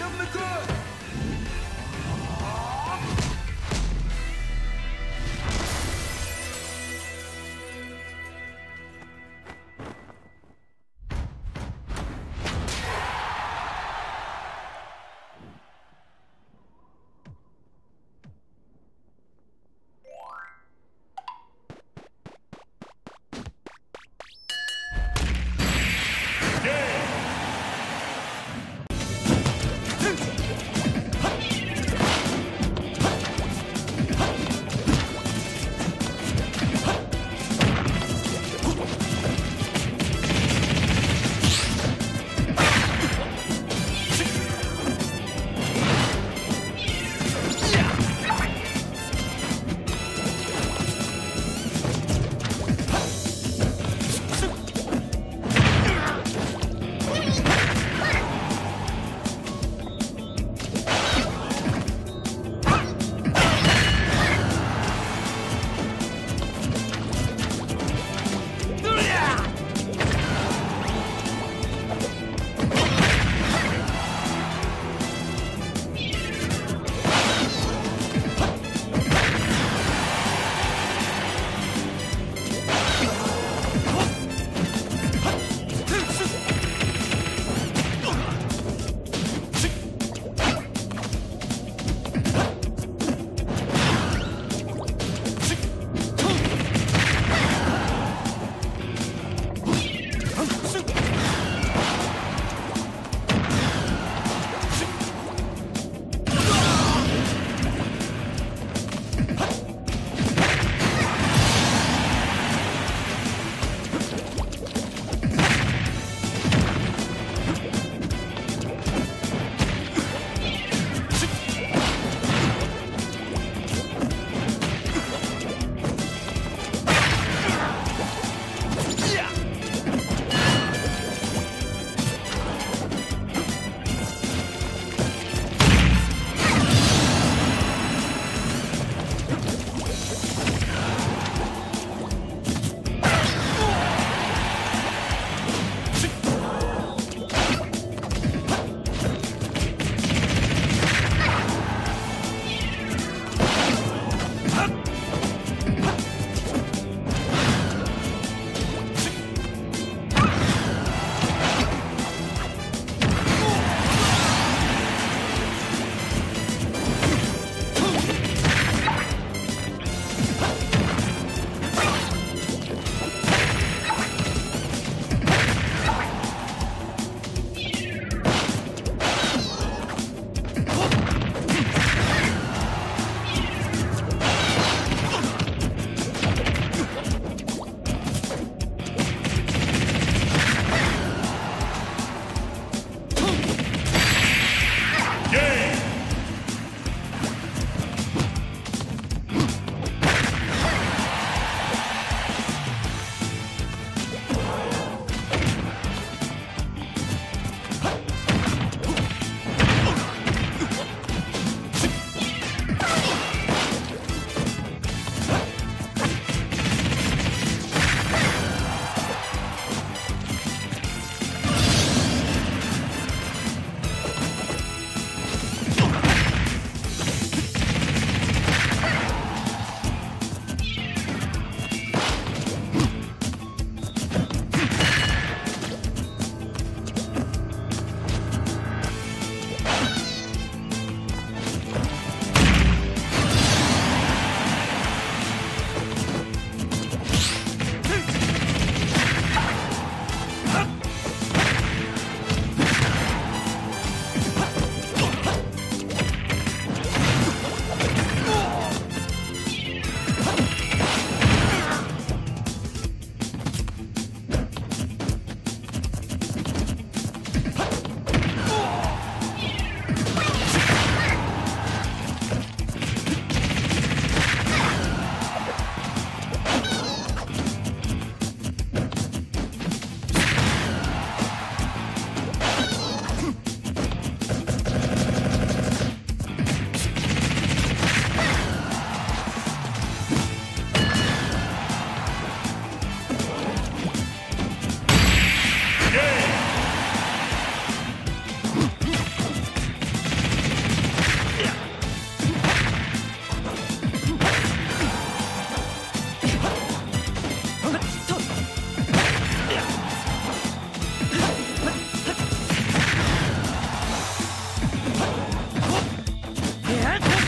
Give him the good. Yeah.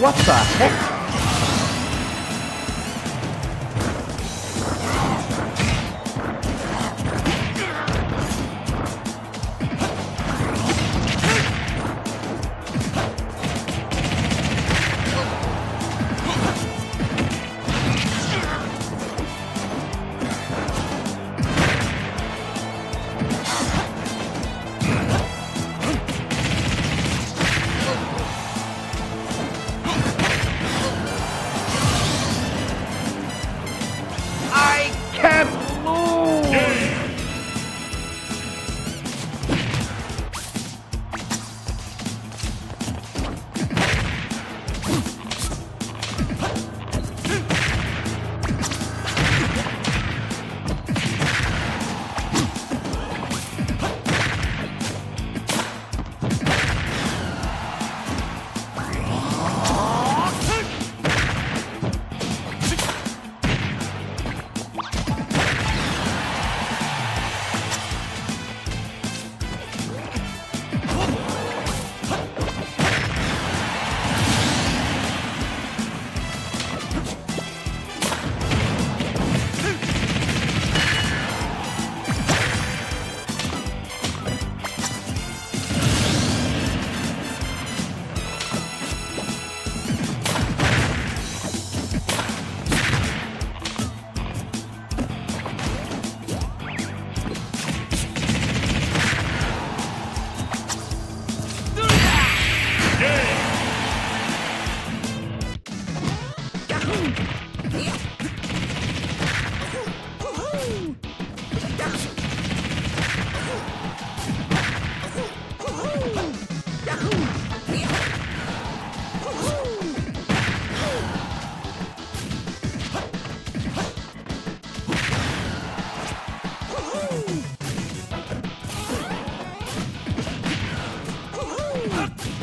What the heck?」っ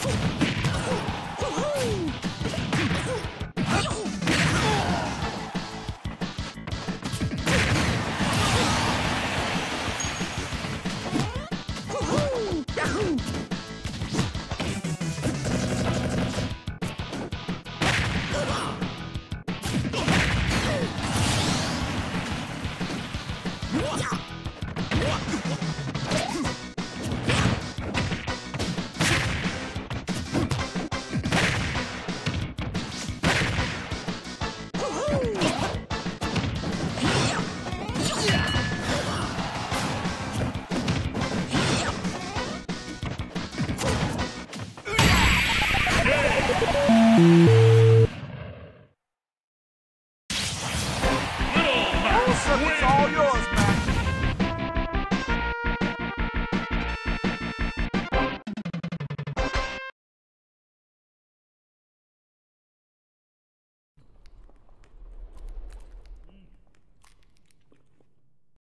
Oh!